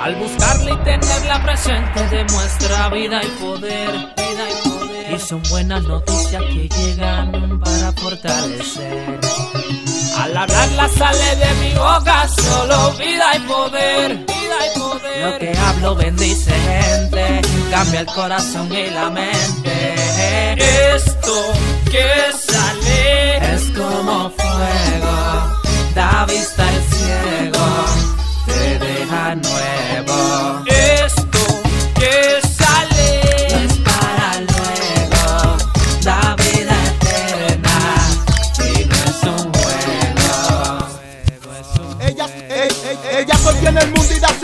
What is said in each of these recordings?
Al buscarla y tenerla presente demuestra vida y poder, vida y poder. Y son buenas noticias que llegan para fortalecer. Al hablarla sale de mi boca solo vida y poder, vida y poder. Lo que hablo bendice gente, cambia el corazón y la mente. Esto que sale es como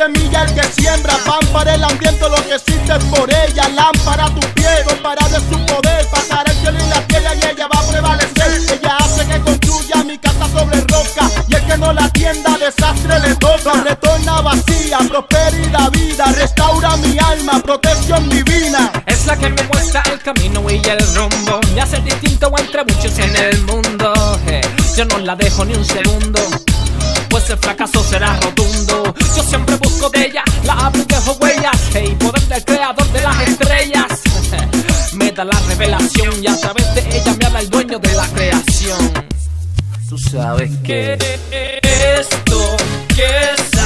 el que siembra pan el ambiente, lo que existe es por ella, lámpara tu pie, para de su poder, pasar el cielo y la tierra y ella va a prevalecer. Ella hace que construya mi casa sobre roca y el que no la atienda desastre le toca. Retorna vacía, prosperidad vida, restaura mi alma, protección divina. Es la que me muestra el camino y el rumbo. Me hace distinto entre muchos en el mundo. Yo no la dejo ni un segundo. Pues el fracaso será rotundo. Yo siempre busco de ella, la abro y dejo huellas. Hey, poder del creador de las estrellas. Me da la revelación y a través de ella me habla el dueño de la creación. Tú sabes que esto que sale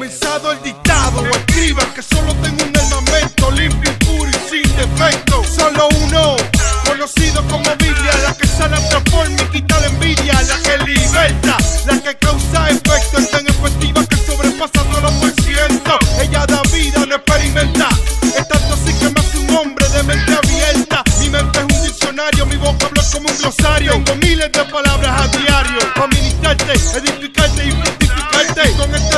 comenzado el dictado, escriba que solo tengo un armamento limpio puro y sin defecto. Solo uno, conocido como Biblia, la que sana, transforma y quita la envidia, la que liberta, la que causa efecto, es tan efectiva que sobrepasa todo por ciento. Ella da vida, no experimenta, es tanto así que me hace un hombre de mente abierta. Mi mente es un diccionario, mi boca habla como un glosario. Tengo miles de palabras a diario, para ministrarte, edificarte y fructificarte. Con este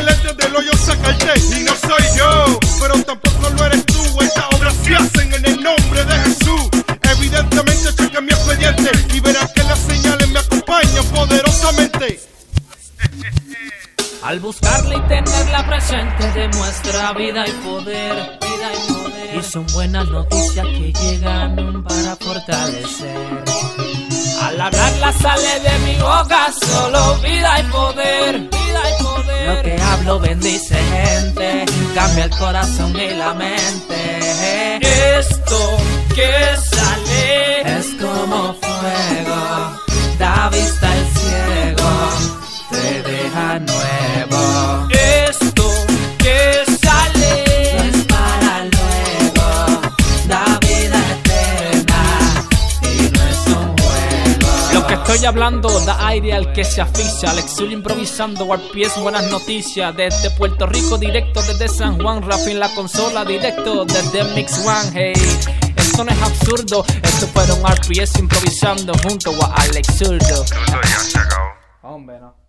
Al buscarla y tenerla presente demuestra vida y poder, vida y poder. Son buenas noticias que llegan para fortalecer. Al hablarla sale de mi boca solo vida y poder, vida y poder. Lo que hablo bendice gente, cambia el corazón y la mente. Esto que sale es como estoy hablando da aire al que se asfixia. Alex Zul improvisando, Warpies, buenas noticias. Desde Puerto Rico, directo desde San Juan. Rafi en la consola, directo desde Mix One. Hey. Esto no es absurdo, esto fueron RPS improvisando junto a Alex Zurdo. Hombre, no.